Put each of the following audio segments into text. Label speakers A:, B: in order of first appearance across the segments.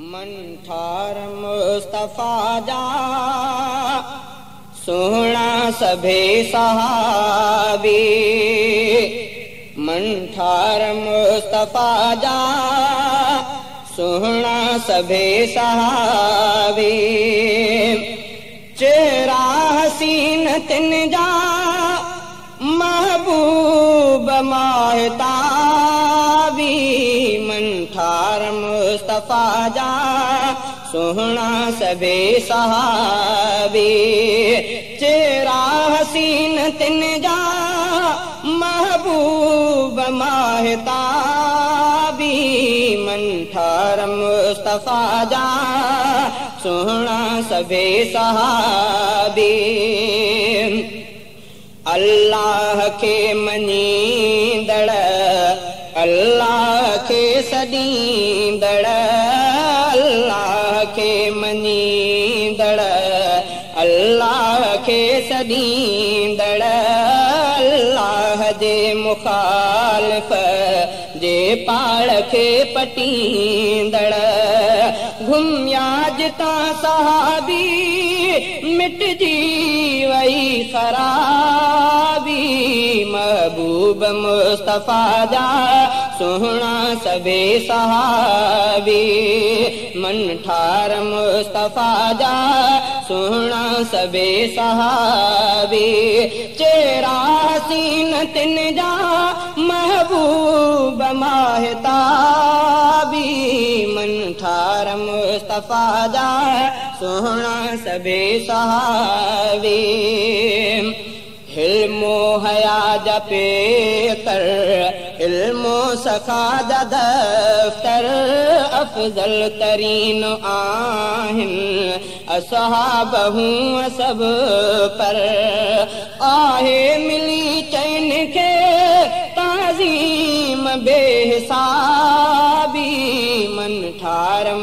A: मन मुस्तफ़ा जा सुहिणा सभे सहाबी। मन ठार मुस्तफ़ा जा सुहिणा सभे सहाबी। चेहरा हसीन तिन जा, महबूब माहता مصطفيٰ جا سهڻا سڀي صحابي. چيهرا حسين تن جا محبوب ماهتا من ٺار مصطفيٰ جا سهڻا سڀي صحابي. الله کي مڃيندڙ الله کي الله کي مڃيندڙ الله کي سڏيندڙ. الله جي مکالف جي پاڙ کي پٽيندڙ. گهمياج تان صحابي مٽجي وئي خرابي. محبوب مصطفيٰ جا सुहिणा सभे सहाबी। मन ठार मुस्तफ़ा जा सुहिणा सभे चेहरा हसीन तिन जा महबूब माहता मन ठार मुस्तफ़ा जा सुहिणा सभे सहाबी المو هيا جا پيتر المو سکا جا دفتر افزل ترين ملي چين کي ٺار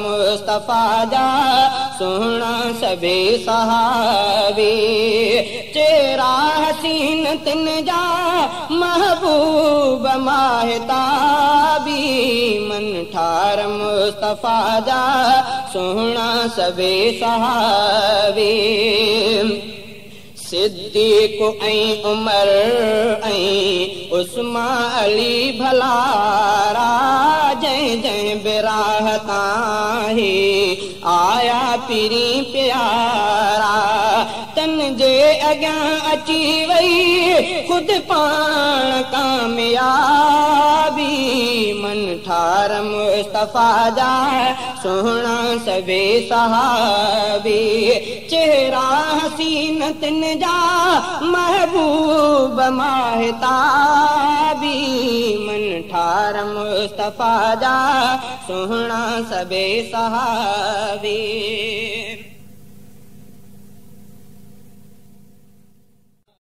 A: مصطفيٰ جا سهڻا سڀي صحابي چيهرا حسين تن جا محبوب ماهتا من ٺار مصطفيٰ جا سهڻا سڀي سديڪ ۽ عمر ۽ اسما علي ڀلارا جنهن براهه تاهي آيا پري پيارا تن جي اڳيان اچي وئي خود پاڻ ڪاميابي. من ٺار مصطفيٰ جا سهڻا سڀي صحابي. چيهرا حسين تن جا محبوب ماهتا मुस्तफ़ा जा सुहिणा सभे सहाबी